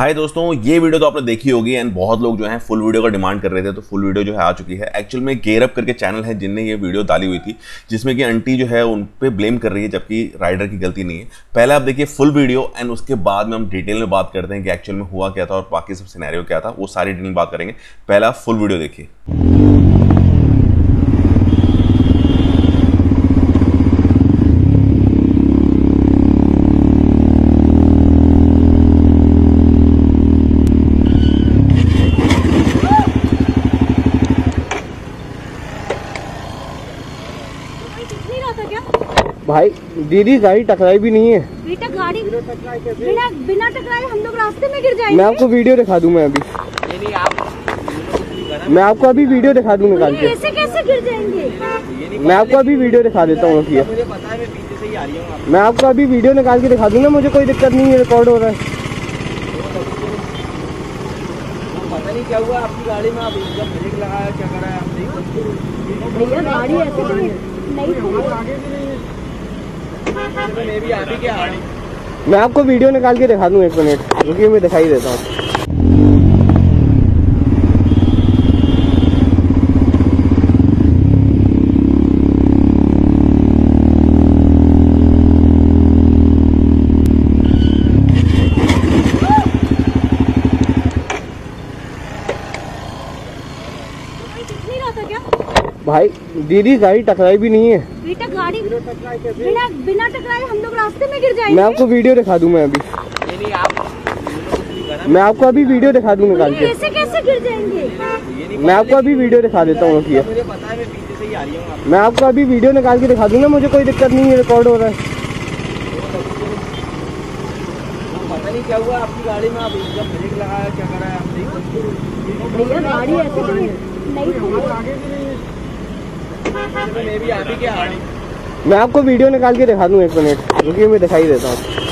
हाय दोस्तों, ये वीडियो तो आपने देखी होगी एंड बहुत लोग जो हैं फुल वीडियो का डिमांड कर रहे थे तो फुल वीडियो जो है आ चुकी है। एक्चुअल में गेयरअप करके चैनल है जिनने ये वीडियो डाली हुई थी, जिसमें कि आंटी जो है उन पर ब्लेम कर रही है जबकि राइडर की गलती नहीं है। पहले आप देखिए फुल वीडियो एंड उसके बाद में हम डिटेल में बात करते हैं कि एक्चुअल में हुआ क्या था और बाकी सब सिनेरियो क्या था, वो सारी डिटेल बात करेंगे। पहला फुल वीडियो देखिए। नहीं रहा था क्या? भाई दीदी गाड़ी टकराई भी नहीं है। बेटा गाड़ी बिना बिना टकराए हम लोग रास्ते में गिर जाएँगे। मैं आपको वीडियो दिखा दूँ मैं अभी। मैं आपको अभी वीडियो दिखा दूँ निकाल के। ऐसे कैसे गिर जाएँगे? मैं आपको अभी वीडियो दिखा देता हूँ रुकिए मैं आपको अभी वीडियो निकाल के दिखा दूँगा मुझे कोई दिक्कत नहीं है रिकॉर्ड हो रहा है। पता नहीं क्या हुआ आपकी गाड़ी में आप एकदम ब्रेक लगाया क्या करा आप नहीं भैया गाड़ी ऐसे मैं भी आप क्या मैं आपको वीडियो निकाल के दिखा दूँ एक मिनट रुकिए मैं दिखाई देता हूँ। नहीं रहा था क्या? भाई दीदी गाड़ी टकराई भी नहीं है। बेटा गाड़ी बिना बिना टकराए हम लोग रास्ते में गिर जाएँगे। मैं आपको वीडियो दिखा दूँ मैं अभी। नहीं नहीं आप मैं आपको अभी वीडियो दिखा दूँ निकाल ये के कैसे गिर जाएँगे? मैं आपको अभी वीडियो दिखा देता हूँ मुझे मैं पीछे से ही आ रही हूँ आप मैं आपको अभी वीडियो निकाल के दिखा दूँगा मुझे कोई दिक्कत नहीं है रिकॉर्ड हो रहा है। पता नहीं क्या हुआ आपकी गाड़ी में आप एकदम ब्रेक लगाया क्या करा आप नहीं कुछ भैया गाड़ी ऐसे तो मैं आपको वीडियो निकाल के दिखा दूँ एक मिनट क्योंकि मैं दिखाई देता हूँ।